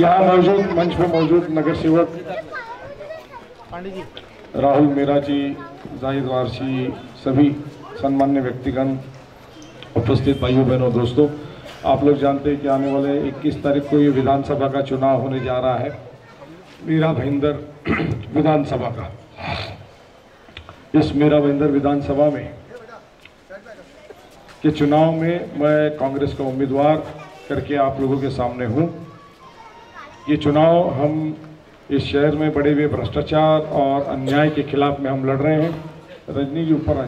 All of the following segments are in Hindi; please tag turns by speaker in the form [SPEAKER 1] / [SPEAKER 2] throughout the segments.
[SPEAKER 1] यहाँ मौजूद, मंच पे मौजूद नगर सेवक राहुल मीरा जी, जाहिद वारसी, सभी सम्मान्य व्यक्तिगण, उपस्थित भाइयों, बहनों, दोस्तों, आप लोग जानते हैं कि आने वाले 21 तारीख को ये विधानसभा का चुनाव होने जा रहा है, मीरा भाईंदर विधानसभा का। इस मीरा भाईंदर विधानसभा में के चुनाव में मैं कांग्रेस का उम्मीदवार करके आप लोगों के सामने हूँ। ये चुनाव हम इस शहर में बड़े हुए भ्रष्टाचार और अन्याय के खिलाफ में हम लड़ रहे हैं। रजनी जी ऊपर आ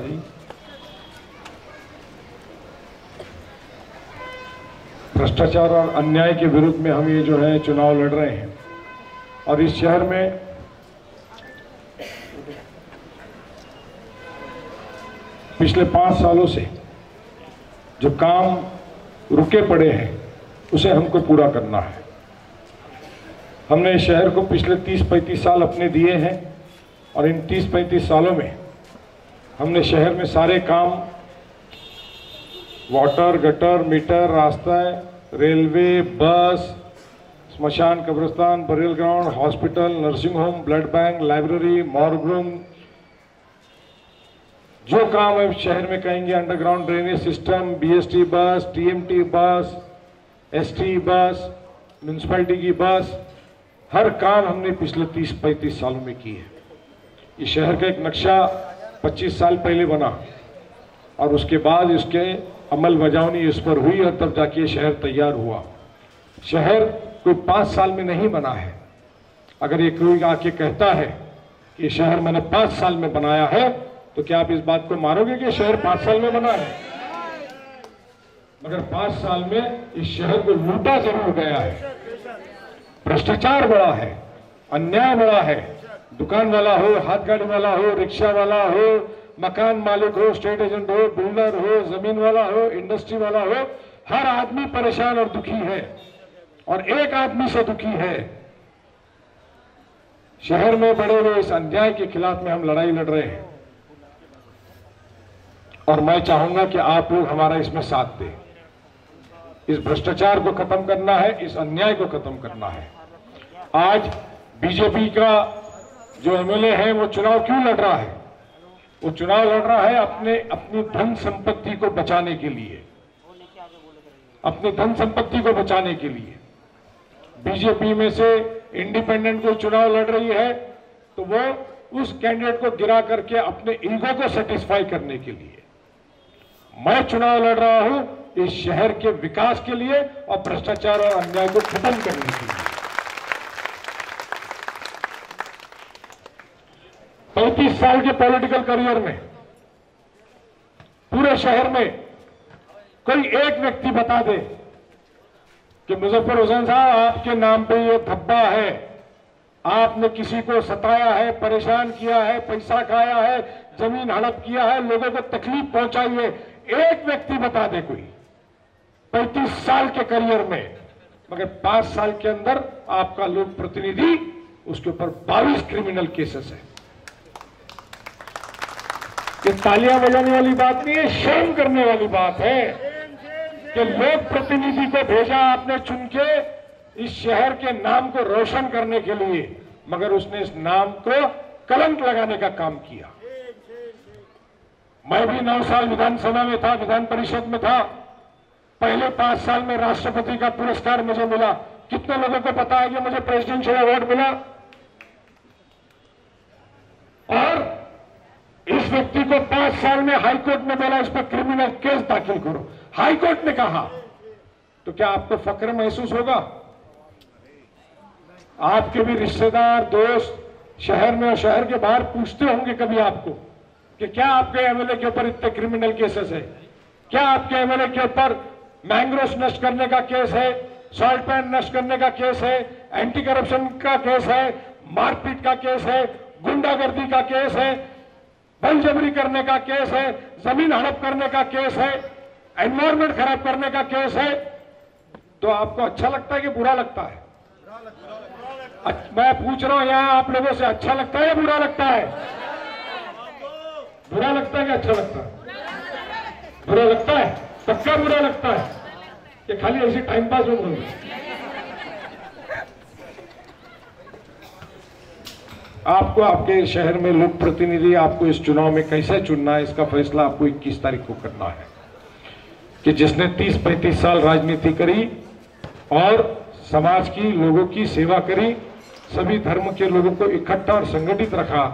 [SPEAKER 1] भ्रष्टाचार और अन्याय के विरुद्ध में हम ये जो है चुनाव लड़ रहे हैं। और इस शहर में पिछले पाँच सालों से जो काम रुके पड़े हैं, उसे हमको पूरा करना है। हमने शहर को पिछले 30-35 साल अपने दिए हैं और इन 30-35 सालों में हमने शहर में सारे काम वाटर, गटर, मीटर, रास्ता, रेलवे, बस, स्मशान, कब्रिस्तान, burial ground, hospital, nursing home, blood bank, library, morgue room, जो काम है शहर में कहेंगे, underground drainage system BEST bus TMT bus ST bus municipality की बस हर काम हमने पिछले 30-35 सालों में की है। ये शहर का एक नक्शा 25 साल पहले बना और उसके बाद इसके अमल बजावनी इस पर हुई और तब जाके ये शहर तैयार हुआ। शहर कोई पाँच साल में नहीं बना है। अगर ये कोई आके कहता है कि शहर मैंने पाँच साल में बनाया है तो क्या आप इस बात को मारोगे कि शहर पाँच साल में बना है? मगर पाँच साल में इस शहर को लूटा ज़रूर गया है। भ्रष्टाचार बड़ा है, अन्याय बड़ा है। दुकान वाला हो, हाथ गाड़ी वाला हो, रिक्शा वाला हो, मकान मालिक हो, स्टेट एजेंट हो, बिल्डर हो, ज़मीन वाला हो, इंडस्ट्री वाला हो, हर आदमी परेशान और दुखी है। और एक आदमी से दुखी है। शहर में बड़े हुए इस अन्याय के खिलाफ में हम लड़ाई लड़ रहे हैं। और मैं चाहूँगा कि आप लोग हमारा इसमें साथ दें। इस भ्रष्टाचार को खत्म करना है, इस अन्याय को खत्म करना है। आज बीजेपी का जो एमएलए है, वो चुनाव क्यों लड़ रहा है? वो चुनाव लड़ रहा है अपने, अपनी धन संपत्ति को बचाने के लिए। अपनी धन संपत्ति को बचाने के लिए। बीजेपी में से इंडिपेंडेंट को चुनाव लड़ रही है तो वो उस कैंडिडेट को गिरा करके अपने ईगो को सेटिस्फाई करने के लिए। मैं चुनाव लड़ रहा हूँ इस शहर के विकास के लिए और भ्रष्टाचार और अन्याय को खत्म करने के लिए। पैंतीस साल के पॉलिटिकल करियर में, पूरे शहर में कोई एक व्यक्ति बता दे कि मुजफ्फर हुसैन साहब, आपके नाम पे ये धब्बा है। आपने किसी को सताया है, परेशान किया है, पैसा खाया है, ज़मीन हड़प किया है, लोगों को तकलीफ़ पहुंचाई है। एक व्यक्ति बता दे कोई। पैंतीस साल के करियर में, मगर पाँच साल के अंदर आपका लोक प्रतिनिधि, उसके ऊपर बाईस क्रिमिनल केसेस है। ये तालियाँ बजाने वाली बात नहीं है शर्म करने वाली बात है कि लोक प्रतिनिधि को भेजा आपने चुन के इस शहर के नाम को रोशन करने के लिए, मगर उसने इस नाम को कलंक लगाने का काम किया। मैं भी नौ साल विधानसभा में था, विधान परिषद में था। पहले पाँच साल में राष्ट्रपति का पुरस्कार मुझे मिला। कितने लोगों को पता है कि मुझे प्रेसिडेंशियल अवार्ड मिला? और इस व्यक्ति को पाँच साल में हाईकोर्ट ने बोला इस पर क्रिमिनल केस दाखिल करो। हाईकोर्ट ने कहा। तो क्या आपको फक्र महसूस होगा? आपके भी रिश्तेदार, दोस्त, शहर में और शहर के बाहर पूछते होंगे कभी आपको कि क्या आपके एमएलए के ऊपर इतने क्रिमिनल केसेस है? क्या आपके एमएलए के ऊपर मैंग्रोव नष्ट करने का केस है, सॉल्ट पैन नष्ट करने का केस है एंटी करप्शन का केस है, मारपीट का केस है, गुंडागर्दी का केस है, बलजबरी करने का केस है, ज़मीन हड़प करने का केस है एनवायरमेंट खराब करने का केस है तो आपको अच्छा लगता है कि बुरा लगता है? मैं पूछ रहा हूँ, यहाँ आप लोगों से अच्छा लगता है या बुरा लगता है? बुरा लगता है कि अच्छा लगता है? बुरा लगता है। सबका बुरा लगता है कि खाली ऐसे टाइम पास हो बोल आपको आपके शहर में लोक प्रतिनिधि, आपको इस चुनाव में कैसे चुनना है, इसका फैसला आपको 21 तारीख को करना है। कि जिसने 30-35 साल राजनीति करी और समाज की, लोगों की सेवा करी, सभी धर्म के लोगों को इकट्ठा और संगठित रखा,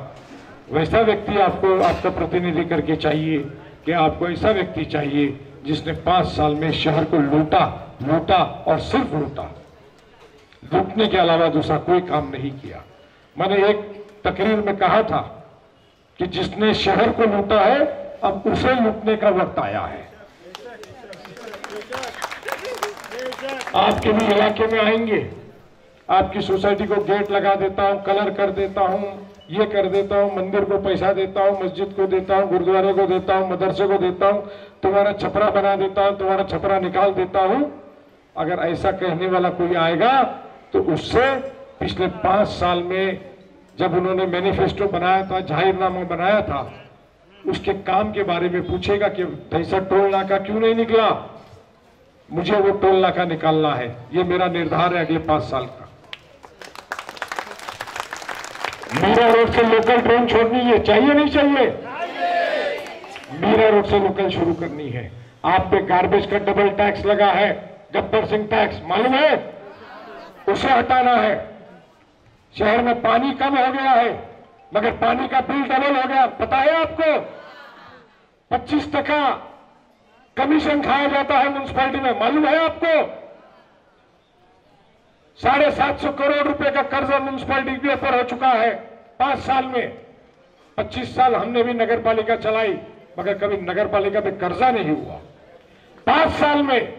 [SPEAKER 1] वैसा व्यक्ति आपको, आपका प्रतिनिधि करके चाहिए कि आपको ऐसा व्यक्ति चाहिए जिसने पाँच साल में शहर को लूटा लूटा और सिर्फ़ लूटा। लूटने के अलावा दूसरा कोई काम नहीं किया। मैंने एक तकरीर में कहा था कि जिसने शहर को लूटा है, अब उसे लूटने का वक्त आया है। आपके भी इलाके में आएँगे। आपकी सोसाइटी को गेट लगा देता हूँ, कलर कर देता हूँ, ये कर देता हूँ, मंदिर को पैसा देता हूँ, मस्जिद को देता हूँ, गुरुद्वारे को देता हूँ, मदरसे को देता हूँ। तुम्हारा छपरा बना देता हूँ, तुम्हारा छपरा निकाल देता हूँ। अगर ऐसा कहने वाला कोई आएगा तो उससे पिछले पाँच साल में जब उन्होंने मैनिफेस्टो बनाया था, जाहिरनामा बनाया था, उसके काम के बारे में पूछेगा कि ऐसा टोल नाका क्यों नहीं निकला? मुझे वो टोल नाका निकालना है। ये मेरा निर्धार है अगले पाँच साल का। मीरा रोड से लोकल ट्रेन छोड़नी है चाहिए, नहीं चाहिए? मीरा रोड से लोकल शुरू करनी है। आप पे गार्बेज का डबल टैक्स लगा है। गब्बर सिंह टैक्स मालूम है? उसे हटाना है। शहर में पानी कम हो गया है, मगर पानी का बिल डबल हो गया। पता है आपको? 25 टका कमीशन खाया जाता है म्यूनसिपालिटी में। मालूम है आपको? साढ़े सात सौ करोड़ रुपए का कर्जा म्यूनसिपालिटी के ऊपर हो चुका है, पाँच साल में। पच्चीस साल हमने भी नगर पालिका चलाई। मगर कभी नगर पालिका पे कर्जा नहीं हुआ। पाँच साल में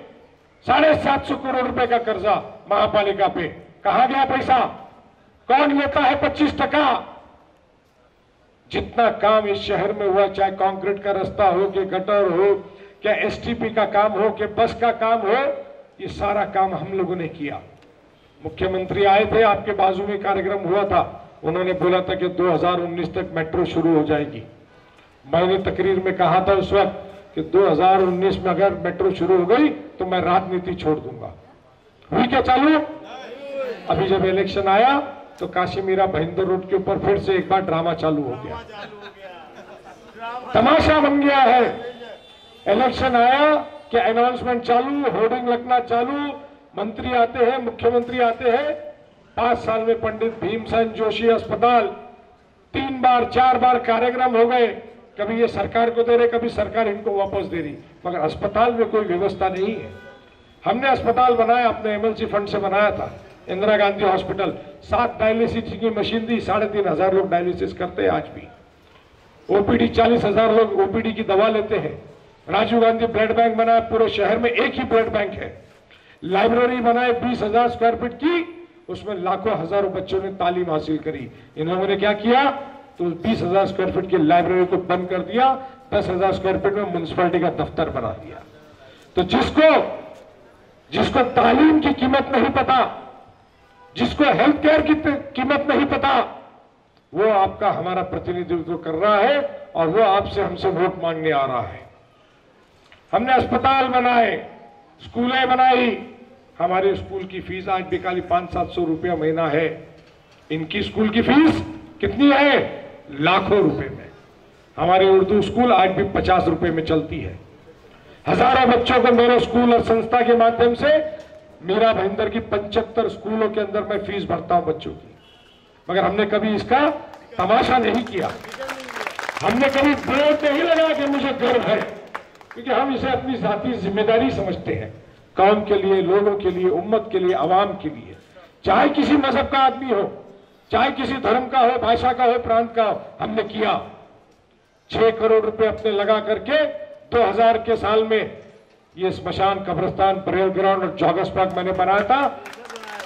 [SPEAKER 1] साढ़े सात सौ करोड़ रुपए का कर्जा महापालिका पे। कहा गया पैसा? कौन लेता है पच्चीस टका? जितना काम इस शहर में हुआ, चाहे कंक्रीट का रास्ता हो, कि गटर हो, क्या एसटीपी का काम हो, कि बस का काम हो, ये सारा काम हम लोगों ने किया। मुख्यमंत्री आए थे, आपके बाजू में कार्यक्रम हुआ था। उन्होंने बोला था कि 2019 तक मेट्रो शुरू हो जाएगी। मैंने तकरीर में कहा था उस वक्त कि 2019 में अगर मेट्रो शुरू हो गई तो मैं राजनीति छोड़ दूँगा। हुई क्या चालू? अभी जब इलेक्शन आया तो काशी मीरा भहिंदर रोड के ऊपर फिर से एक बार ड्रामा चालू हो गया। तमाशा बन गया है। इलेक्शन आया कि अनाउंसमेंट चालू होर्डिंग लगना चालू, मंत्री आते हैं, मुख्यमंत्री आते हैं। पाँच साल में पंडित भीमसेन जोशी अस्पताल, तीन बार, चार बार कार्यक्रम हो गए। कभी ये सरकार को दे रहे, कभी सरकार इनको वापस दे रही। मगर अस्पताल में कोई व्यवस्था नहीं है। हमने अस्पताल बनाया, अपने एमएलसी फंड से बनाया था। इंदिरा गांधी हॉस्पिटल। सात डायलिसिस की मशीन दी, साढ़े तीन हज़ार लोग डायलिसिस करते हैं आज भी। ओपीडी चालीस हज़ार लोग ओपीडी की दवा लेते हैं। राजीव गांधी ब्लड बैंक बनाया, पूरे शहर में एक ही ब्लड बैंक है। लाइब्रेरी बनाए बीस हज़ार स्क्वायर फीट की, उसमें लाखों, हज़ारों बच्चों ने तालीम हासिल करी। इन लोगों ने क्या किया? तो बीस हज़ार स्क्वायर फीट की लाइब्रेरी को बंद कर दिया, दस हज़ार स्क्वायर फीट में म्यूनिसपालिटी का दफ्तर बना दिया। तो जिसको जिसको तालीम की कीमत नहीं पता, जिसको हेल्थ केयर की कीमत नहीं पता, वो आपका हमारा प्रतिनिधित्व कर रहा है और वो आपसे हमसे वोट मांगने आ रहा है। हमने अस्पताल बनाए, स्कूलें बनाई। हमारे स्कूल की फ़ीस आज खाली पाँच सात सौ रुपया महीना है। इनकी स्कूल की फ़ीस कितनी है? लाखों रुपए में। हमारे उर्दू स्कूल आज भी पचास रुपए में चलती है। हज़ारों बच्चों को मेरे स्कूल और संस्था के माध्यम से मीरा भयंदर की पंचहत्तर स्कूलों के अंदर मैं फ़ीस भरता हूँ बच्चों की। मगर हमने कभी इसका तमाशा नहीं किया। हमने कभी बोर्ड नहीं लगा कि मुझे गर्व है, क्योंकि हम इसे अपनी जाती ज़िम्मेदारी समझते हैं। कौम के लिए, लोगों के लिए, उम्मत के लिए, आवाम के लिए। चाहे किसी मज़हब का आदमी हो चाहे किसी धर्म का हो, भाषा का हो, प्रांत का हो, हमने किया। छह करोड़ रुपए अपने लगा करके 2000 के साल में ये स्मशान, कब्रस्तान परेड ग्राउंड और जॉगस पार्क मैंने बनाया था।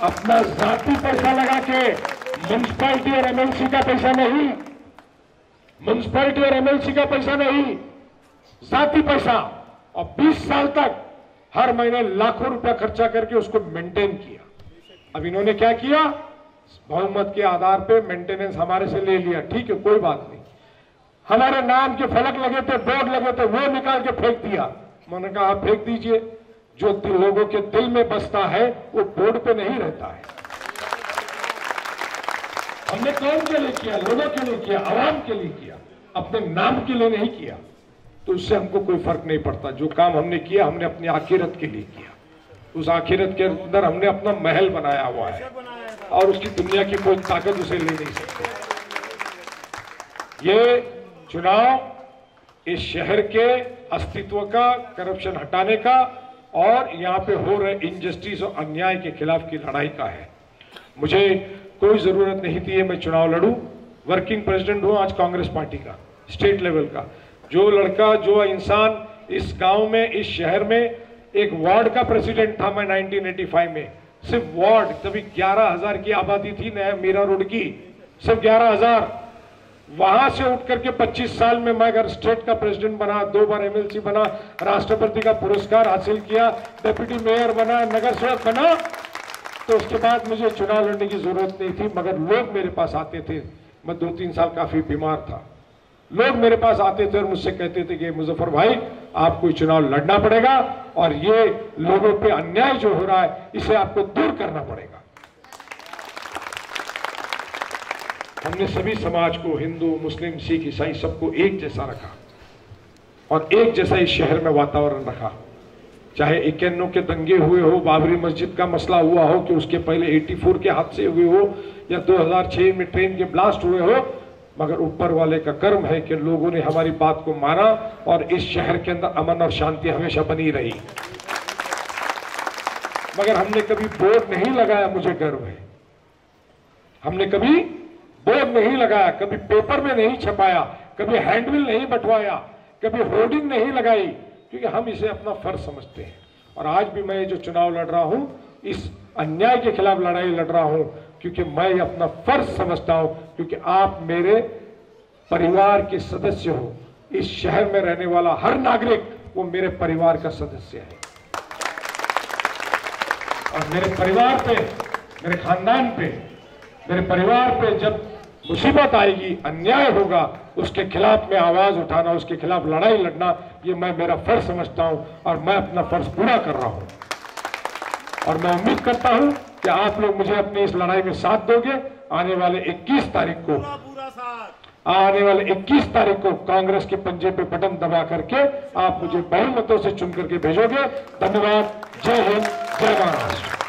[SPEAKER 1] अपना जाति पैसा लगा के म्यूनसिपालिटी और एमएलसी का पैसा नहीं। म्यूनसिपालिटी और एमएलसी का पैसा नहीं। जाति पैसा। और 20 साल तक हर महीने लाखों रुपया खर्चा करके उसको मेंटेन किया। अब इन्होंने क्या किया? बहुमत के आधार पे मेंटेनेंस हमारे से ले लिया। ठीक है, कोई बात नहीं। हमारे नाम के फलक लगे थे बोर्ड लगे थे, वो निकाल के फेंक दिया। मैंने कहा, आप फेंक दीजिए। जो लोगों के दिल में बसता है, वो बोर्ड पे नहीं रहता है। हमने कौन के लिए किया, लोगों के लिए किया, आवाम के लिए किया, अपने नाम के लिए नहीं किया। तो उससे हमको कोई फ़र्क नहीं पड़ता। जो काम हमने किया, हमने अपनी आखिरत के लिए किया। उस आखिरत के अंदर हमने अपना महल बनाया हुआ है। और उसकी दुनिया की कोई ताकत उसे ले नहीं सकती। ये चुनाव इस शहर के अस्तित्व का करप्शन हटाने का और यहाँ पे हो रहे इनजस्टिस और अन्याय के खिलाफ की लड़ाई का है। मुझे कोई ज़रूरत नहीं थी मैं चुनाव लड़ू। वर्किंग प्रेसिडेंट हूँ आज कांग्रेस पार्टी का स्टेट लेवल का। जो लड़का, जो इंसान इस गाँव में, इस शहर में एक वार्ड का प्रेसिडेंट था मैं 1985 में। सिर्फ़ वार्ड तभी 11000 की आबादी थी नया मीरा रोड की। सिर्फ़ 11000 वहाँ से उठ करके 25 साल में मैं अगर स्टेट का प्रेसिडेंट बना, दो बार एमएलसी बना, राष्ट्रपति का पुरस्कार हासिल किया, डेप्यूटी मेयर बना, नगर सेवक बना तो उसके बाद मुझे चुनाव लड़ने की ज़रूरत नहीं थी, मगर लोग मेरे पास आते थे। मैं दो तीन साल काफ़ी बीमार था। लोग मेरे पास आते थे और मुझसे कहते थे कि मुजफ्फर भाई आपको चुनाव लड़ना पड़ेगा और ये लोगों पे अन्याय जो हो रहा है, इसे आपको दूर करना पड़ेगा। हमने सभी समाज को, हिंदू, मुस्लिम, सिख, ईसाई, सबको एक जैसा रखा और एक जैसा इस शहर में वातावरण रखा। चाहे इक्यानवे के दंगे हुए हो, बाबरी मस्जिद का मसला हुआ हो कि उसके पहले 84 के हादसे हुए हो या 2006 में ट्रेन के ब्लास्ट हुए हो मगर ऊपर वाले का कर्म है कि लोगों ने हमारी बात को माना और इस शहर के अंदर अमन और शांति हमेशा बनी रही। मगर हमने कभी बोर्ड नहीं लगाया, मुझे गर्व है। हमने कभी बोर्ड नहीं लगाया, कभी पेपर में नहीं छपाया, कभी हैंडबिल नहीं बंटवाया, कभी होर्डिंग नहीं लगाई, क्योंकि हम इसे अपना फ़र्ज़ समझते हैं। और आज भी मैं जो चुनाव लड़ रहा हूँ, इस अन्याय के खिलाफ लड़ाई लड़ रहा हूँ क्योंकि मैं अपना फ़र्ज़ समझता हूँ, क्योंकि आप मेरे परिवार के सदस्य हो। इस शहर में रहने वाला हर नागरिक, वो मेरे परिवार का सदस्य है। और मेरे परिवार पे, मेरे खानदान पे, मेरे परिवार पे जब मुसीबत आएगी, अन्याय होगा, उसके खिलाफ में आवाज़ उठाना, उसके खिलाफ लड़ाई लड़ना, ये मैं मेरा फ़र्ज़ समझता हूँ और मैं अपना फ़र्ज़ पूरा कर रहा हूँ। और मैं उम्मीद करता हूँ कि आप लोग मुझे अपनी इस लड़ाई में साथ दोगे? आने वाले 21 तारीख को। आने वाले 21 तारीख को कांग्रेस के पंजे पे बटन दबा करके आप मुझे बहुमतों से चुन करके भेजोगे। धन्यवाद। जय हिंद। जय महाराष्ट्र।